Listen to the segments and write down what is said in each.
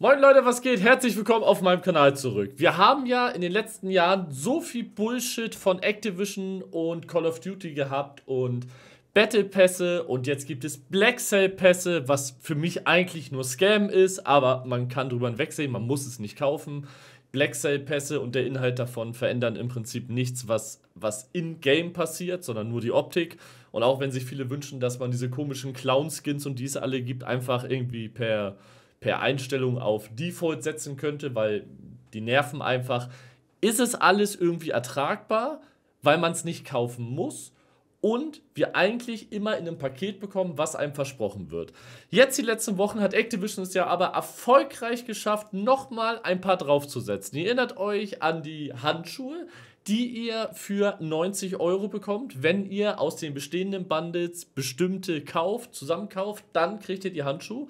Moin Leute, was geht? Herzlich willkommen auf meinem Kanal zurück. Wir haben ja in den letzten Jahren so viel Bullshit von Activision und Call of Duty gehabt und Battle Pässe und jetzt gibt es Black Cell Pässe, was für mich eigentlich nur Scam ist, aber man kann drüber hinwegsehen, man muss es nicht kaufen. Black Cell Pässe und der Inhalt davon verändern im Prinzip nichts, was, was in-game passiert, sondern nur die Optik. Und auch wenn sich viele wünschen, dass man diese komischen Clown-Skins und diese alle gibt, einfach irgendwie per per Einstellung auf Default setzen könnte, weil die nerven einfach. Ist es alles irgendwie ertragbar, weil man es nicht kaufen muss? und wir eigentlich immer in einem Paket bekommen, was einem versprochen wird. Jetzt die letzten Wochen hat Activision es ja aber erfolgreich geschafft, nochmal ein paar draufzusetzen. Ihr erinnert euch an die Handschuhe, die ihr für 90 Euro bekommt. Wenn ihr aus den bestehenden Bundles bestimmte kauft, zusammenkauft, dann kriegt ihr die Handschuhe.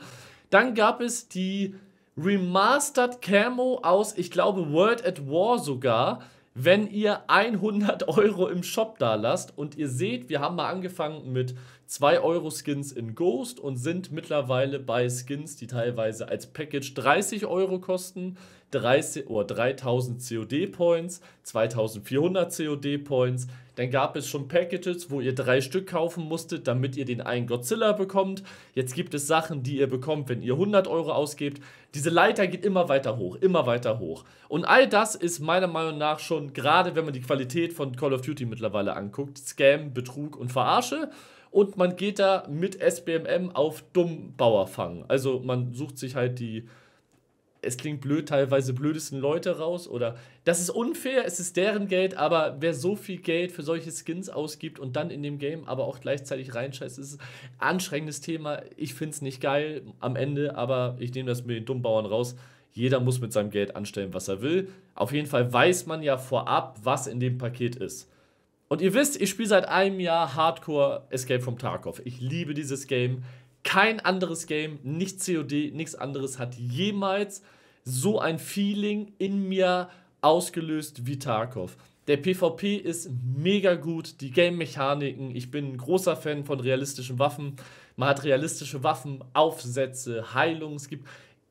Dann gab es die Remastered Camo aus, ich glaube, World at War sogar, wenn ihr 100 Euro im Shop da lasst. Und ihr seht, wir haben mal angefangen mit 2 Euro Skins in Ghost und sind mittlerweile bei Skins, die teilweise als Package 30 Euro kosten, 30 oder 3000 COD Points, 2400 COD Points. Dann gab es schon Packages, wo ihr drei Stück kaufen musstet, damit ihr den einen Godzilla bekommt. Jetzt gibt es Sachen, die ihr bekommt, wenn ihr 100 Euro ausgebt. Diese Leiter geht immer weiter hoch, immer weiter hoch. Und all das ist meiner Meinung nach schon, gerade wenn man die Qualität von Call of Duty mittlerweile anguckt, Scam, Betrug und Verarsche. Und man geht da mit SBMM auf Dummbauer fangen. Also man sucht sich halt die es klingt blöd, teilweise blödesten Leute raus oder das ist unfair, es ist deren Geld, aber wer so viel Geld für solche Skins ausgibt und dann in dem Game aber auch gleichzeitig reinscheißt, ist ein anstrengendes Thema. Ich finde es nicht geil am Ende, aber ich nehme das mit den Dummbauern raus. Jeder muss mit seinem Geld anstellen, was er will. Auf jeden Fall weiß man ja vorab, was in dem Paket ist. Und ihr wisst, ich spiele seit einem Jahr Hardcore Escape from Tarkov. Ich liebe dieses Game. Kein anderes Game, nicht COD, nichts anderes hat jemals so ein Feeling in mir ausgelöst wie Tarkov. Der PvP ist mega gut, die Game-Mechaniken. Ich bin ein großer Fan von realistischen Waffen. Man hat realistische Waffen, Aufsätze, Heilung. Es gibt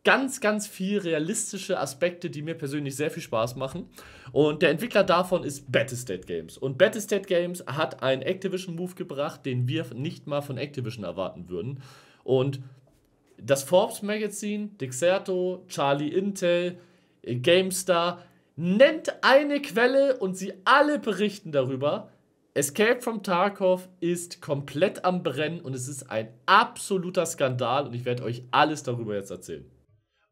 ganz, ganz viel realistische Aspekte, die mir persönlich sehr viel Spaß machen. Und der Entwickler davon ist Battlestate Games. Und Battlestate Games hat einen Activision-Move gebracht, den wir nicht mal von Activision erwarten würden. Und das Forbes Magazine, Dexerto, Charlie Intel, GameStar nennt eine Quelle und sie alle berichten darüber. Escape from Tarkov ist komplett am Brennen und es ist ein absoluter Skandal und ich werde euch alles darüber jetzt erzählen.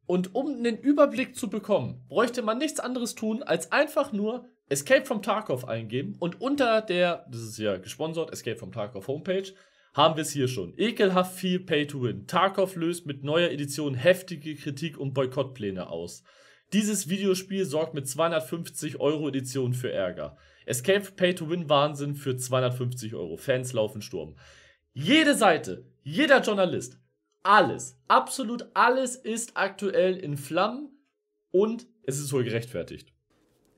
Und um einen Überblick zu bekommen, bräuchte man nichts anderes tun, als einfach nur Escape from Tarkov eingeben und unter der, das ist ja gesponsert, Escape from Tarkov Homepage, haben wir es hier schon. Ekelhaft viel Pay to Win. Tarkov löst mit neuer Edition heftige Kritik und Boykottpläne aus. Dieses Videospiel sorgt mit 250 Euro Edition für Ärger. Escape Pay to Win Wahnsinn für 250 Euro. Fans laufen Sturm. Jede Seite, jeder Journalist, alles, absolut alles ist aktuell in Flammen und es ist wohl gerechtfertigt.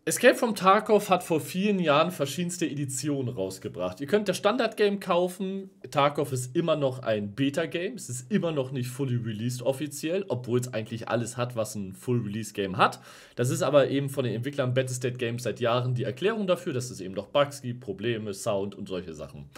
Escape from Tarkov hat vor vielen Jahren verschiedenste Editionen rausgebracht. Ihr könnt das Standard-Game kaufen. Tarkov ist immer noch ein Beta-Game. Es ist immer noch nicht fully released offiziell, obwohl es eigentlich alles hat, was ein Full-Release-Game hat. Das ist aber eben von den Entwicklern Battlestate Games seit Jahren die Erklärung dafür, dass es eben noch Bugs gibt, Probleme, Sound und solche Sachen.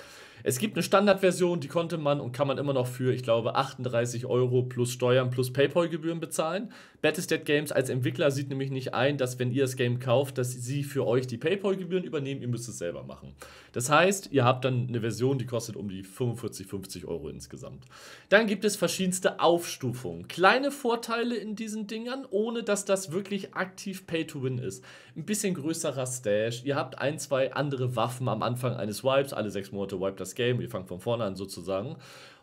Es gibt eine Standardversion, die konnte man und kann man immer noch für, ich glaube, 38 Euro plus Steuern plus PayPal-Gebühren bezahlen. Battlestate Games als Entwickler sieht nämlich nicht ein, dass wenn ihr das Game kauft, dass sie für euch die PayPal-Gebühren übernehmen, ihr müsst es selber machen. Das heißt, ihr habt dann eine Version, die kostet um die 45, 50 Euro insgesamt. Dann gibt es verschiedenste Aufstufungen. Kleine Vorteile in diesen Dingern, ohne dass das wirklich aktiv Pay-to-Win ist. Ein bisschen größerer Stash. Ihr habt ein, zwei andere Waffen am Anfang eines Wipes. Alle sechs Monate wipe das Game. Ihr fangt von vorne an sozusagen.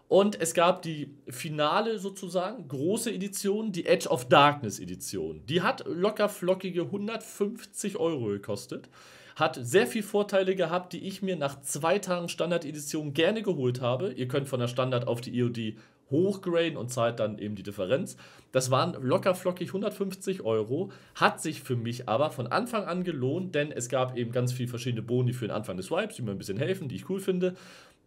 Und es gab die finale sozusagen, große Edition, die Edge of Darkness Edition. Die hat locker flockige 150 Euro gekostet. Hat sehr viele Vorteile gehabt, die ich mir nach zwei Tagen Standard-Edition gerne geholt habe. Ihr könnt von der Standard auf die EOD hochgraden und zahlt dann eben die Differenz. Das waren locker flockig 150 Euro, hat sich für mich aber von Anfang an gelohnt, denn es gab eben ganz viele verschiedene Boni für den Anfang des Swipes, die mir ein bisschen helfen, die ich cool finde.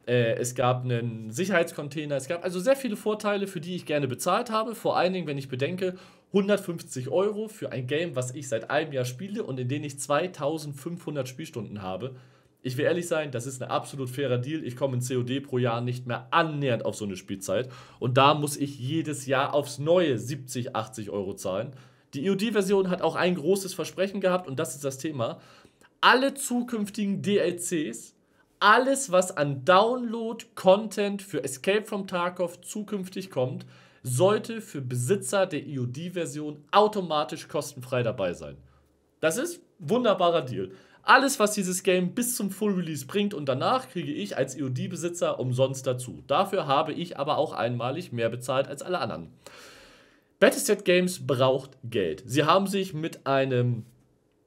Äh, es gab einen Sicherheitscontainer. Es gab also sehr viele Vorteile, für die ich gerne bezahlt habe. Vor allen Dingen, wenn ich bedenke, 150 Euro für ein Game, was ich seit einem Jahr spiele und in dem ich 2500 Spielstunden habe. Ich will ehrlich sein, das ist ein absolut fairer Deal. Ich komme in COD pro Jahr nicht mehr annähernd auf so eine Spielzeit. Und da muss ich jedes Jahr aufs Neue 70, 80 Euro zahlen. Die EOD-Version hat auch ein großes Versprechen gehabt und das ist das Thema. Alle zukünftigen DLCs, alles, was an Download-Content für Escape from Tarkov zukünftig kommt, sollte für Besitzer der EOD-Version automatisch kostenfrei dabei sein. Das ist ein wunderbarer Deal. Alles, was dieses Game bis zum Full Release bringt und danach kriege ich als EOD-Besitzer umsonst dazu. Dafür habe ich aber auch einmalig mehr bezahlt als alle anderen. Battlestat Games braucht Geld. Sie haben sich mit einem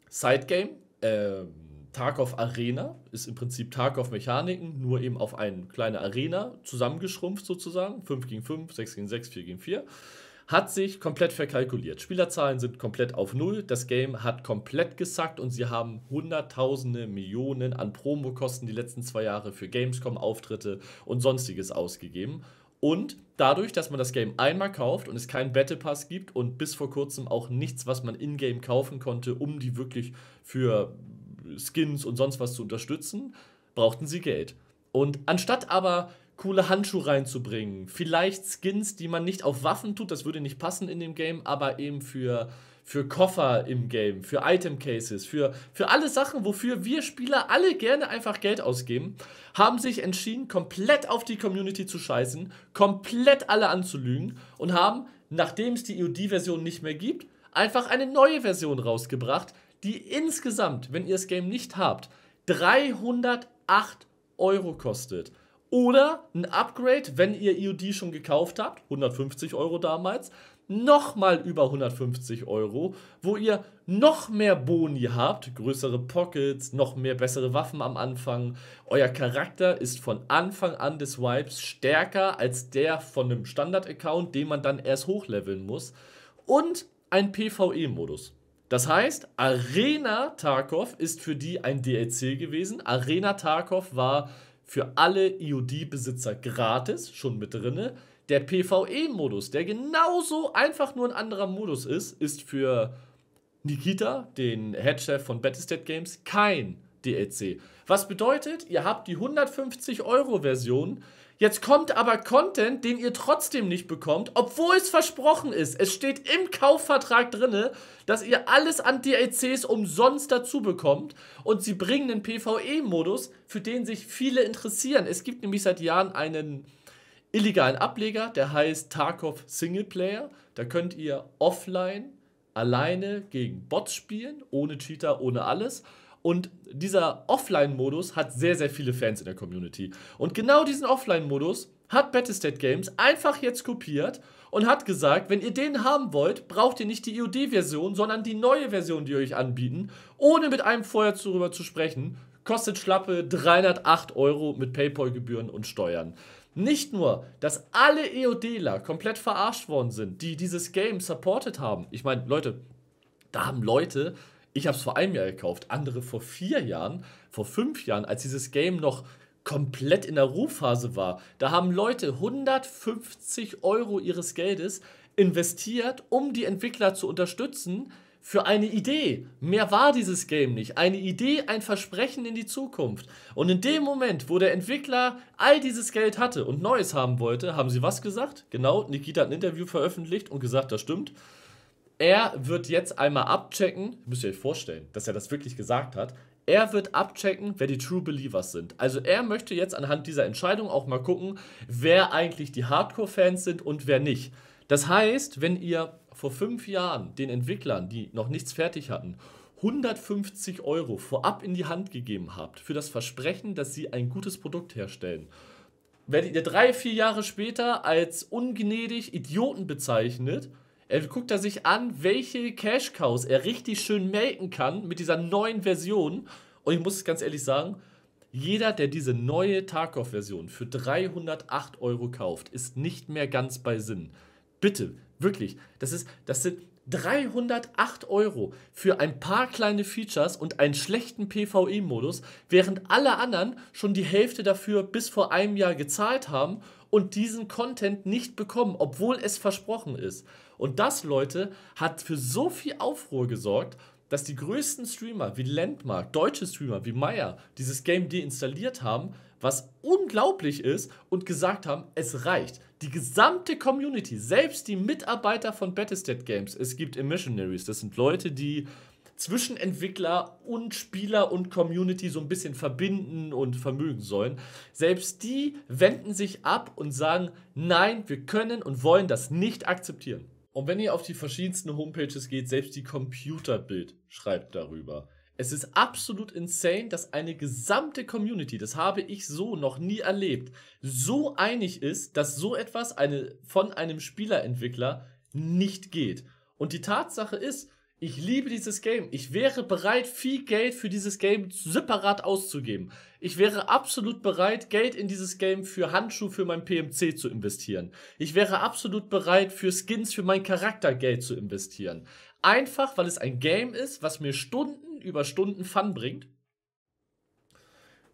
Sidegame, äh, Tarkov Arena, ist im Prinzip Tarkov Mechaniken, nur eben auf eine kleine Arena zusammengeschrumpft sozusagen. 5 gegen 5, 6 gegen 6, 4 gegen 4. Hat sich komplett verkalkuliert. Spielerzahlen sind komplett auf Null. Das Game hat komplett gesackt und sie haben Hunderttausende, Millionen an Promokosten die letzten zwei Jahre für Gamescom-Auftritte und sonstiges ausgegeben. Und dadurch, dass man das Game einmal kauft und es keinen Battle Pass gibt und bis vor kurzem auch nichts, was man in-game kaufen konnte, um die wirklich für Skins und sonst was zu unterstützen, brauchten sie Geld. Und anstatt aber coole Handschuhe reinzubringen, vielleicht Skins, die man nicht auf Waffen tut, das würde nicht passen in dem Game, aber eben für, für Koffer im Game, für Item Cases, für, für alle Sachen, wofür wir Spieler alle gerne einfach Geld ausgeben, haben sich entschieden, komplett auf die Community zu scheißen, komplett alle anzulügen und haben, nachdem es die EOD-Version nicht mehr gibt, einfach eine neue Version rausgebracht, die insgesamt, wenn ihr das Game nicht habt, 308 Euro kostet. Oder ein Upgrade, wenn ihr EOD schon gekauft habt, 150 Euro damals, nochmal über 150 Euro, wo ihr noch mehr Boni habt, größere Pockets, noch mehr bessere Waffen am Anfang. Euer Charakter ist von Anfang an des Wipes stärker als der von einem Standard-Account, den man dann erst hochleveln muss. Und ein PvE-Modus. Das heißt, Arena Tarkov ist für die ein DLC gewesen. Arena Tarkov war für alle EOD-Besitzer gratis, schon mit drinne. Der PvE-Modus, der genauso einfach nur ein anderer Modus ist, ist für Nikita, den Headchef von Battlestat Games, kein DLC. Was bedeutet, ihr habt die 150-Euro-Version Jetzt kommt aber Content, den ihr trotzdem nicht bekommt, obwohl es versprochen ist. Es steht im Kaufvertrag drin, dass ihr alles an DLCs umsonst dazu bekommt. Und sie bringen einen PvE-Modus, für den sich viele interessieren. Es gibt nämlich seit Jahren einen illegalen Ableger, der heißt Tarkov Singleplayer. Da könnt ihr offline alleine gegen Bots spielen, ohne Cheater, ohne alles. Und dieser Offline-Modus hat sehr, sehr viele Fans in der Community. Und genau diesen Offline-Modus hat Battlestat Games einfach jetzt kopiert und hat gesagt, wenn ihr den haben wollt, braucht ihr nicht die EOD-Version, sondern die neue Version, die euch anbieten, ohne mit einem vorher darüber zu sprechen. Kostet schlappe 308 Euro mit PayPal-Gebühren und Steuern. Nicht nur, dass alle EODler komplett verarscht worden sind, die dieses Game supported haben. Ich meine, Leute, da haben Leute ich habe es vor einem Jahr gekauft, andere vor vier Jahren, vor fünf Jahren, als dieses Game noch komplett in der Ruhphase war. Da haben Leute 150 Euro ihres Geldes investiert, um die Entwickler zu unterstützen für eine Idee. Mehr war dieses Game nicht. Eine Idee, ein Versprechen in die Zukunft. Und in dem Moment, wo der Entwickler all dieses Geld hatte und Neues haben wollte, haben sie was gesagt? Genau, Nikita hat ein Interview veröffentlicht und gesagt, das stimmt er wird jetzt einmal abchecken, müsst ihr euch vorstellen, dass er das wirklich gesagt hat. Er wird abchecken, wer die True Believers sind. Also er möchte jetzt anhand dieser Entscheidung auch mal gucken, wer eigentlich die Hardcore-Fans sind und wer nicht. Das heißt, wenn ihr vor fünf Jahren den Entwicklern, die noch nichts fertig hatten, 150 Euro vorab in die Hand gegeben habt für das Versprechen, dass sie ein gutes Produkt herstellen, werdet ihr drei, vier Jahre später als ungnädig Idioten bezeichnet er guckt er sich an, welche Cash Cows er richtig schön melken kann mit dieser neuen Version. Und ich muss ganz ehrlich sagen, jeder, der diese neue Tarkov-Version für 308 Euro kauft, ist nicht mehr ganz bei Sinn. Bitte, wirklich. Das, ist, das sind 308 Euro für ein paar kleine Features und einen schlechten PvE-Modus, während alle anderen schon die Hälfte dafür bis vor einem Jahr gezahlt haben und diesen Content nicht bekommen, obwohl es versprochen ist. Und das, Leute, hat für so viel Aufruhr gesorgt, dass die größten Streamer wie Landmark, deutsche Streamer wie Meyer dieses Game deinstalliert haben, was unglaublich ist und gesagt haben, es reicht. Die gesamte Community, selbst die Mitarbeiter von Battlestat Games, es gibt Emissionaries, das sind Leute, die zwischen Entwickler und Spieler und Community so ein bisschen verbinden und vermögen sollen. Selbst die wenden sich ab und sagen, nein, wir können und wollen das nicht akzeptieren. Und wenn ihr auf die verschiedensten Homepages geht, selbst die Computerbild schreibt darüber. Es ist absolut insane, dass eine gesamte Community, das habe ich so noch nie erlebt, so einig ist, dass so etwas eine, von einem Spielerentwickler nicht geht. Und die Tatsache ist, ich liebe dieses Game. Ich wäre bereit, viel Geld für dieses Game separat auszugeben. Ich wäre absolut bereit, Geld in dieses Game für Handschuhe für mein PMC zu investieren. Ich wäre absolut bereit, für Skins für meinen Charakter Geld zu investieren. Einfach, weil es ein Game ist, was mir Stunden über Stunden Fun bringt.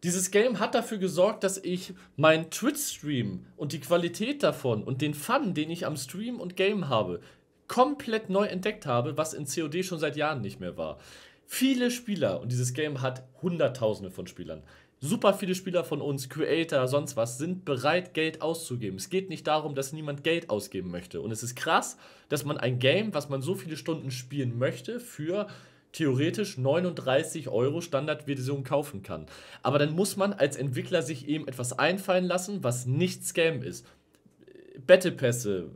Dieses Game hat dafür gesorgt, dass ich meinen Twitch-Stream und die Qualität davon und den Fun, den ich am Stream und Game habe, komplett neu entdeckt habe, was in COD schon seit Jahren nicht mehr war. Viele Spieler, und dieses Game hat Hunderttausende von Spielern, super viele Spieler von uns, Creator, sonst was, sind bereit, Geld auszugeben. Es geht nicht darum, dass niemand Geld ausgeben möchte. Und es ist krass, dass man ein Game, was man so viele Stunden spielen möchte, für theoretisch 39 Euro Standardversion kaufen kann. Aber dann muss man als Entwickler sich eben etwas einfallen lassen, was nicht Scam ist. Battlepässe,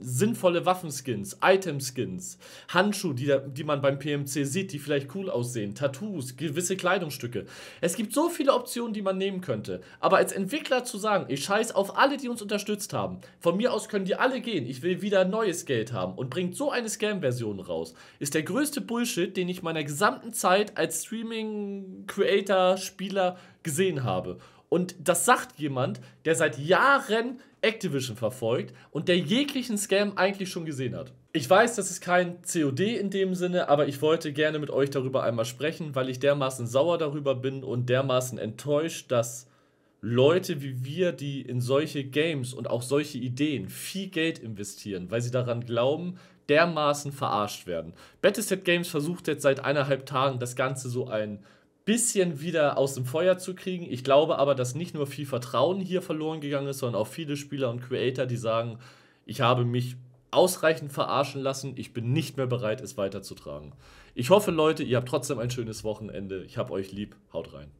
sinnvolle Waffenskins, Itemskins, Handschuhe, die, die man beim PMC sieht, die vielleicht cool aussehen, Tattoos, gewisse Kleidungsstücke. Es gibt so viele Optionen, die man nehmen könnte. Aber als Entwickler zu sagen, ich scheiß auf alle, die uns unterstützt haben, von mir aus können die alle gehen, ich will wieder neues Geld haben und bringt so eine Scam-Version raus, ist der größte Bullshit, den ich meiner gesamten Zeit als Streaming-Creator, Spieler gesehen habe. Und das sagt jemand, der seit Jahren Activision verfolgt und der jeglichen Scam eigentlich schon gesehen hat. Ich weiß, das ist kein COD in dem Sinne, aber ich wollte gerne mit euch darüber einmal sprechen, weil ich dermaßen sauer darüber bin und dermaßen enttäuscht, dass Leute wie wir, die in solche Games und auch solche Ideen viel Geld investieren, weil sie daran glauben, dermaßen verarscht werden. Battleset Games versucht jetzt seit eineinhalb Tagen das Ganze so ein bisschen wieder aus dem Feuer zu kriegen. Ich glaube aber, dass nicht nur viel Vertrauen hier verloren gegangen ist, sondern auch viele Spieler und Creator, die sagen, ich habe mich ausreichend verarschen lassen, ich bin nicht mehr bereit, es weiterzutragen. Ich hoffe, Leute, ihr habt trotzdem ein schönes Wochenende. Ich hab euch lieb. Haut rein.